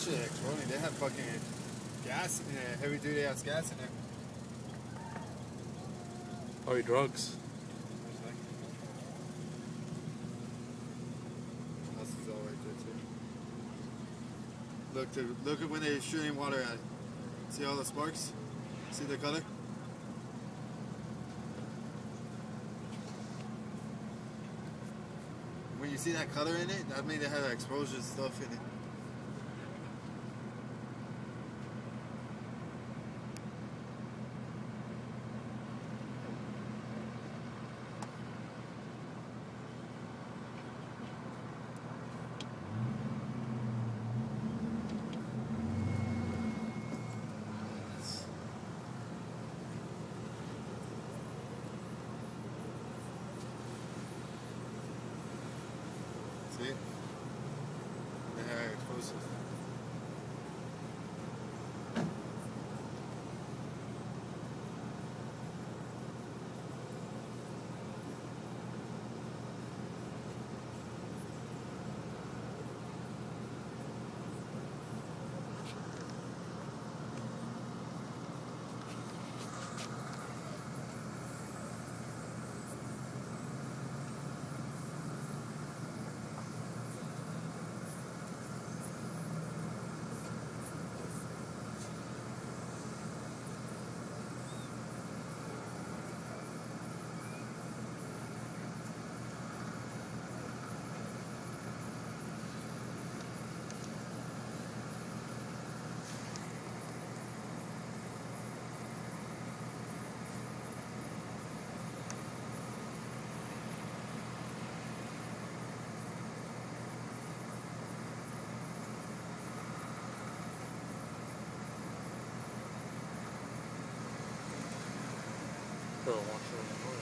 shit exploding. They have fucking gas in there, heavy duty ass gas in there. Oh, Probably drugs. House is all right there too. Look to look at when they're shooting water at it. See all the sparks? See the color? When you see that color in it, that means they have explosion stuff in it. See? They have どうも、おっ。